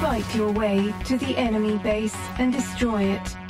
Fight your way to the enemy base and destroy it.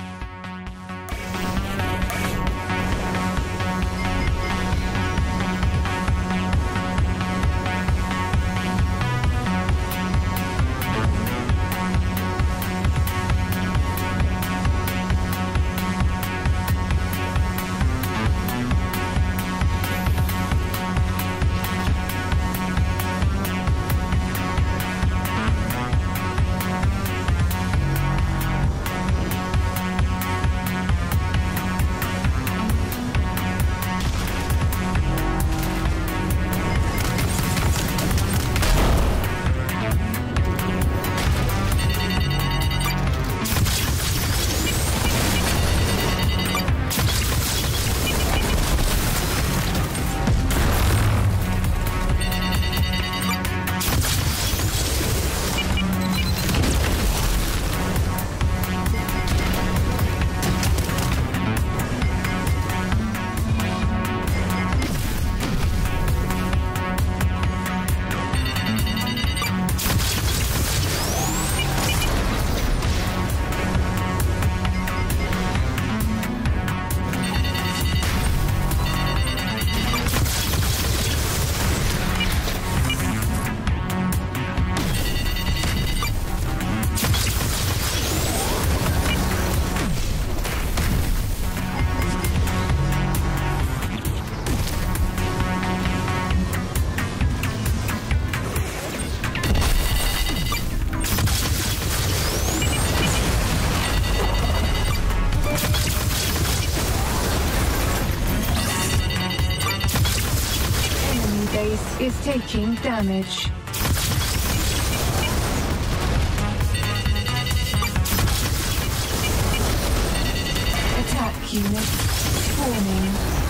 Is taking damage. Attack units forming.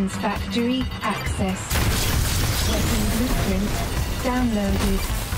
Weapons Factory access. Weapon blueprint downloaded.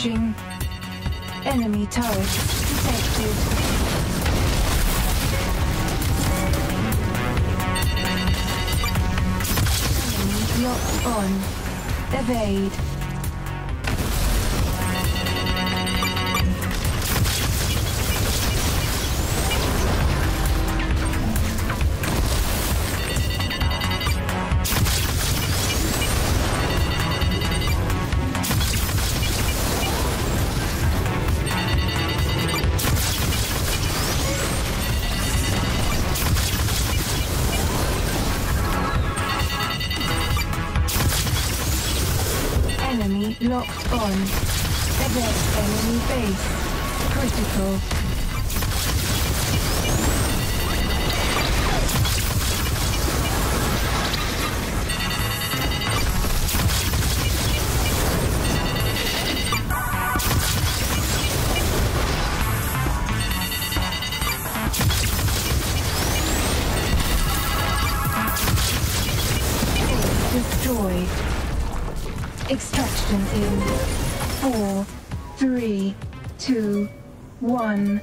Approaching. Enemy turret detected. Locked on. Evade. Locked on. Enemy base. Critical. two Three, two, one.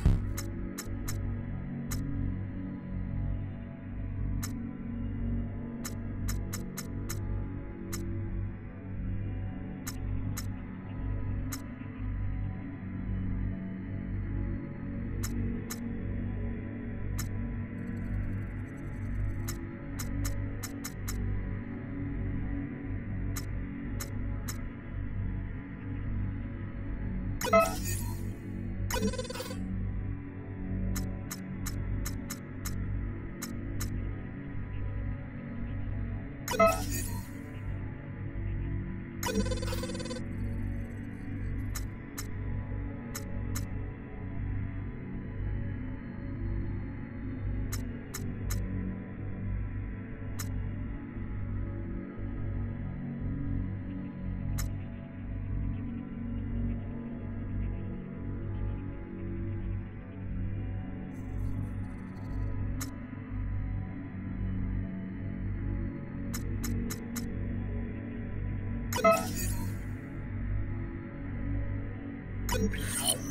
you Thank.